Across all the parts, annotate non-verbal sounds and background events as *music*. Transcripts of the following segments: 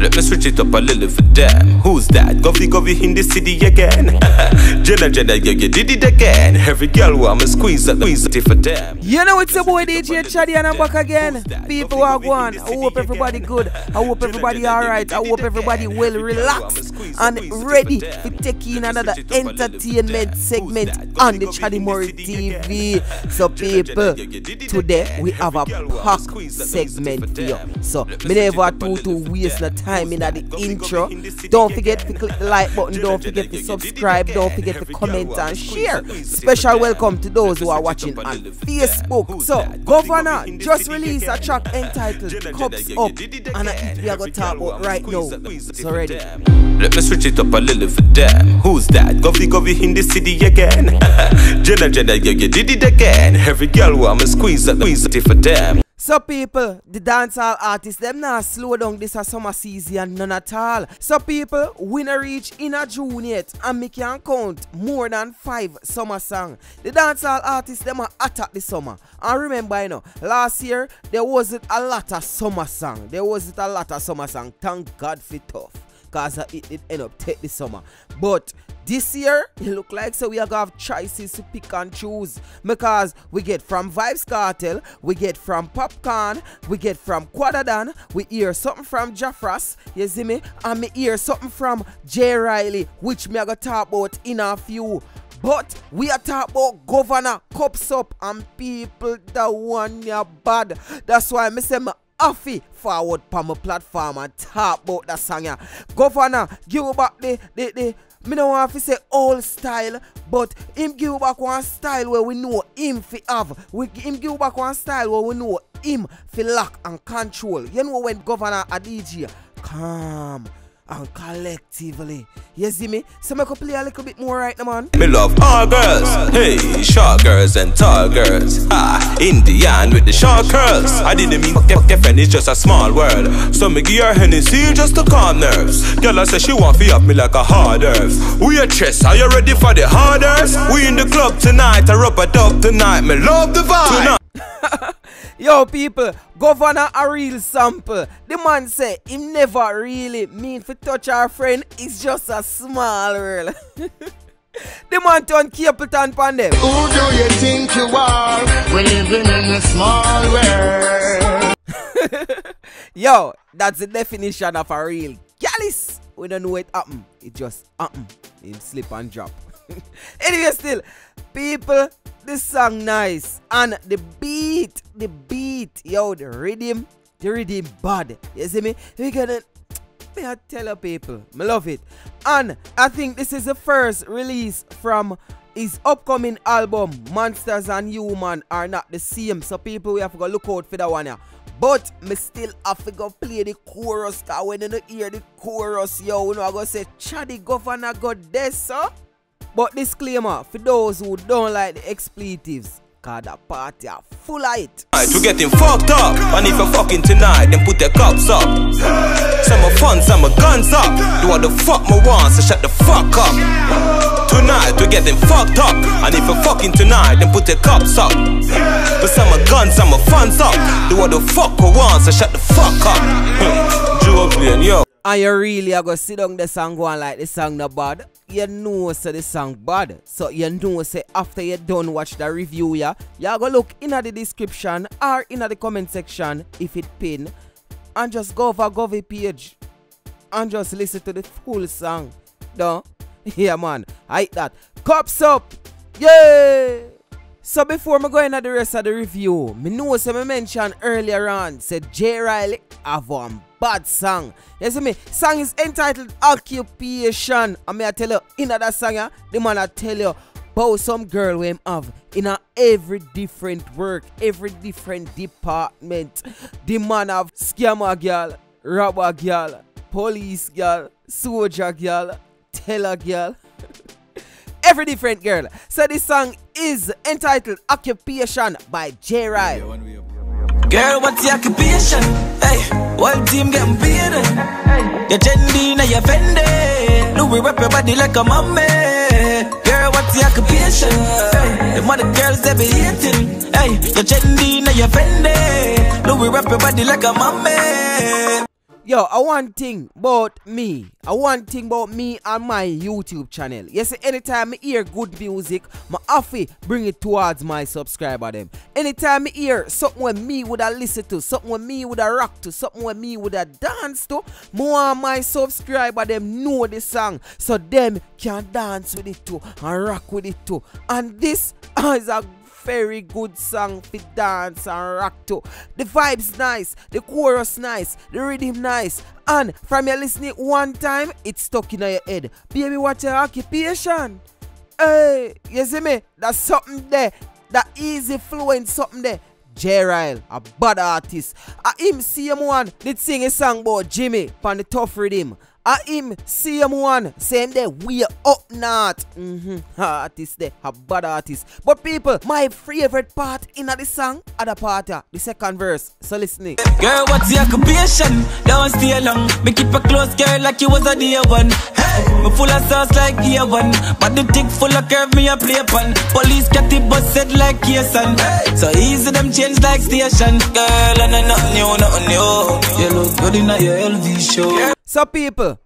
Let me switch it up a little for them. Who's that? Govy Govy in the city again. *laughs* Genna Genna, yeah, you did it again. Every girl want me squeeze it, squeeze it for them. You know it's your boy DJ Chaddy and I'm back again. People are going. I hope everybody good. I hope everybody alright. I hope everybody well relaxed and ready to take in another entertainment segment on the Chaddy Murray TV. So people, today we have a pack segment for you. So me never too to waste no time in the intro. Don't forget to click the like button. *laughs* Don't forget to subscribe. Don't forget to comment and share. Special welcome to those who are watching on Facebook. So Govana just released a track entitled Cups Up and it we are going to talk about right now. So ready? Let me switch it up a little for them. Who's that? Govy Govy in the city again. Genna Genna, yeah, you did it again. Every girl want me squeeze squeeze it for them. So people, the dancehall artists, them now slow down this a summer season none at all. So people, we not reach in a June yet and me can count more than five summer song. The dancehall artists, them are attack the summer. And remember, you know, last year, there wasn't a lot of summer song. There wasn't a lot of summer song. Thank God for tough. Cause uh, it, it end up take the summer. But this year, it look like so we are gonna have choices to pick and choose. Because we get from Vybz Kartel, we get from Popcaan, we get from Quadadan, we hear something from Jafrass, you see me? And me hear something from J. Riley, which me I gonna talk about in a few. But we are talking about Govana cups up and people that want ya bad. That's why I say me Offy forward on my platform and talk about that song. Yeah. Govana, give back the, the, the me don't want to say old style, but him give back one style where we know him fi have. We him give back one style where we know him fi lock and control. You know when Govana a DJ, calm and collectively. You see me? So I could play a little bit more right now, man. Me love all girls, hey, short girls and tall girls. Ah, Indian with the short curls. I didn't mean fuck your friend, it's just a small world. So me give her Hennessy just to calm nerves. Girl, I say she want to up me like a hard earth. We a chess, are you ready for the harders? We in the club tonight, I rub a dub tonight. Me love the vibe. Tonight. *laughs* Yo, people, Govana a real sample. The man say him never really mean for touch our friend. It's just a small world. *laughs* the man turn Capleton pan them. Who do you think you are? We're living in a small world. *laughs* Yo, that's the definition of a real gallus. We don't know it happen. It just happen. It slip and drop. *laughs* anyway, still, people, this song nice. And the beat, the beat, yo, the rhythm, the rhythm bad. You see me? We gonna me I tell you people, I love it. And I think this is the first release from his upcoming album, Monsters and Human Are Not the Same. So people, we have to go look out for that one. Yeah. But me still have to go play the chorus. Cause when you hear the chorus, yo, you know I go say, Chaddy Govana got this, sir. But disclaimer, for those who don't like the expletives, cause the party are full of it. Right, we getting fucked up, and if you're fucking tonight, then put the cups up. Some of fun, some of guns up. Do what the fuck me want, so shut the fuck up. Tonight, we getting fucked up, and if you're fucking tonight, then put the cups up. But some of guns, some of fun up. Do what the fuck we want, so shut the fuck up. *laughs* Julian, yo. And you really are gonna sit down the song going like the song not bad. You know so the song bad. So you know say after you done watch the review yeah, you go look in the description or in the comment section if it pin and just go over Govy page and just listen to the full song. Don't? *laughs* Yeah man, I that. Cups up! Yeah! So before me go into the rest of the review, me know say me mentioned earlier on said J. Riley have one bad song. You see me? Song is entitled Occupation. And me I tell you, in that song, yeah, the man I tell you about some girl we him have in a every different work, every different department. The man have scammer girl, robber girl, police girl, soldier girl, teller girl. *laughs* every different girl. So this song is entitled Occupation by J. Riley. Girl, what's your occupation? Hey, one team getting paid. Your trendy, now you're Fendi. Louis rap your body like a mommy. Girl, what's your occupation? Hey, the mother girls they be hating. Hey, your trendy, now you're Fendi. Louis rap your body like a mommy. Yo, I one thing about me. I one thing about me and my YouTube channel. You see, anytime I hear good music, my affy bring it towards my subscriber them. Anytime I hear something where me would have listen to, something where me would have rock to, something where me would have dance to, more my subscriber them know the song. So them can dance with it too and rock with it too. And this *laughs* is a very good song for dance and rock to. The vibes nice, the chorus nice, the rhythm nice. And from your listening one time, it's stuck in your head. Baby, what your occupation? Hey, you see me? That's something there. That easy flowing something there. Gerald, a bad artist. A him him one did sing a song about Jimmy on the tough rhythm. A him same one same day we up not. Mm-hmm. Artist there, a bad artist. But people, my favorite part in the song are the part the second verse. So listen. Girl, what's your occupation? Don't stay long. Me keep a close girl like you was a dear one. Hey, me full of sauce like year one. But the tick full of curve me a play pan. Police get the bus set like Kason. Hey. So easy them change like station. Girl, and I nothing new, nothing new. You look good in your LV show. So people,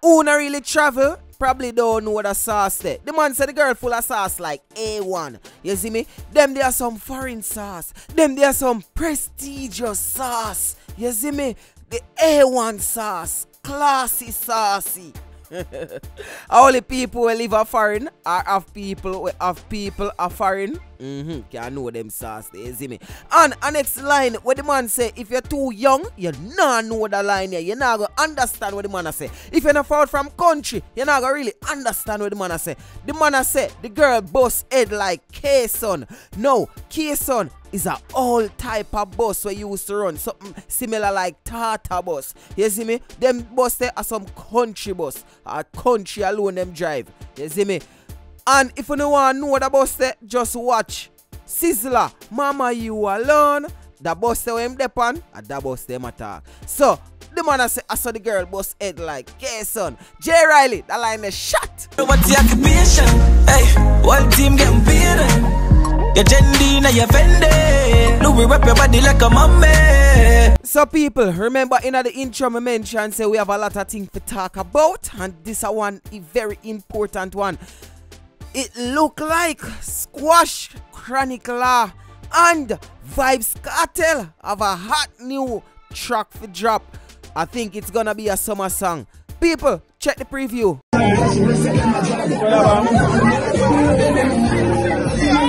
who not really travel, probably don't know the sauce there. The man said the girl full of sauce like A1. You see me? Them there are some foreign sauce. Them there are some prestigious sauce. You see me? The A1 sauce. Classy saucy. *laughs* The people who live a foreign are of people have people a foreign. Mm-hmm. Can know them sauce they see me. And a next line where the man say if you're too young, you not know the line here. You're not gonna understand what the man say. If you're not out from country, you're not gonna really understand what the man say. The man say the girl boss head like K-Son. No, K-Son is a old type of bus where you used to run. Something similar like Tata bus. You see me? Them bus there are some country bus. A country alone them drive. You see me? And if you don't want to know the bus there, just watch Sizzla, Mama You Alone. The bus there him depan, and the bus them attack. So, the man I say, I saw the girl bust head like, okay son, J. Riley, that line is shot. What's the occupation? Hey, one team getting beaten. Your your Fendi. Louis rep your body like a mommy. So people, remember in the intro I mentioned say we have a lot of things to talk about and this is one a very important one. It look like Squash Chronic Law and Vybz Kartel have a hot new track for drop. I think it's gonna be a summer song. People, check the preview.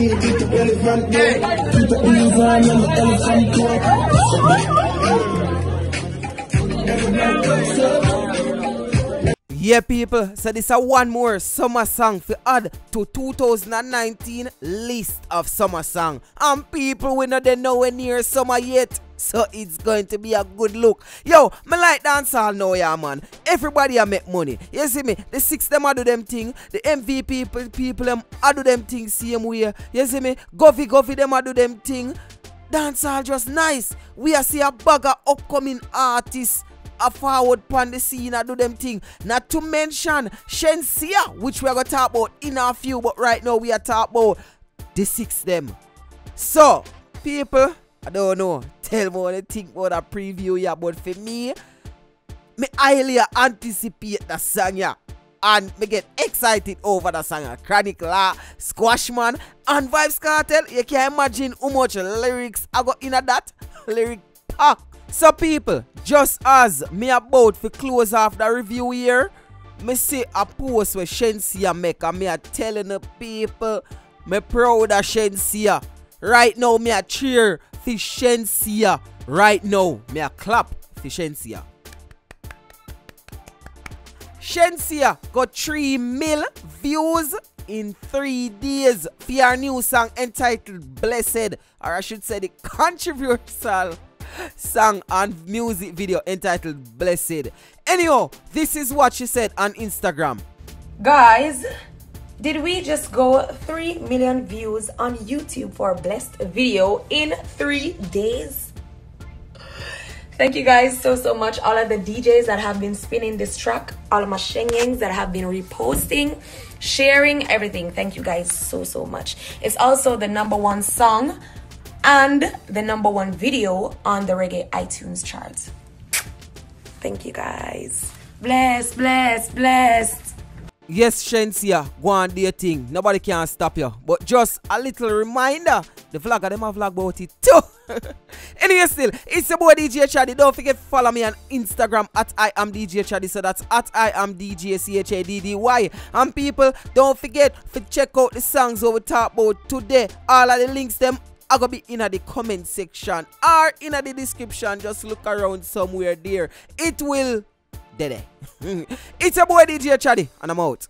General. See walk out here. That's Yeah, people, so this is one more summer song for add to 2019 list of summer song. And people, we know they nowhere near summer yet. So it's going to be a good look. Yo, me like dancehall now, yeah, man. Everybody I make money. You see me? The six them a do them thing. The MVP people, people them a do them thing same way. You see me? Govy Govy them a do them thing. Dancehall just nice. We are see a bag of upcoming artists a forward pan the scene and do them thing. Not to mention Shenseea, which we are gonna talk about in a few, but right now we are talking about the six them. So, people, I don't know. Tell me what you think about a preview yeah, but for me, me highly anticipate the song yeah. And me get excited over the song Chronic Law, Squashman, and Vybz Kartel. You can imagine how much lyrics I got in that. *laughs* Lyric pack. So people, just as me about to close off the review here, me see a post where Shenseea make and me a telling the people me proud of Shenseea. Right now me a cheer Shenseea. Right now me a clap Shenseea. Shenseea got 3 mil views in 3 days for our new song entitled Blessed or I should say the controversial song and music video entitled Blessed. Anyhow, this is what she said on Instagram. Guys, did we just go 3 million views on YouTube for a blessed video in three days? Thank you guys so, so much. All of the DJs that have been spinning this track, all of my Shenyengs that have been reposting, sharing, everything. Thank you guys so, so much. It's also the number one song and the number one video on the reggae iTunes charts. Thank you guys. Bless, bless, blessed. Yes, Shenseea, go on do your thing. Nobody can stop you. But just a little reminder, the vlogger them have vlog about it too. *laughs* anyway, still, it's your boy DJ Chaddy. Don't forget to follow me on Instagram at I am DJ Chaddy. So that's at I am DJ C H A D D Y. And people, don't forget to check out the songs we talk about today. All of the links them are gonna be in the comment section or in the description. Just look around somewhere there. It will. *laughs* It's your boy DJ Chaddy, and I'm out.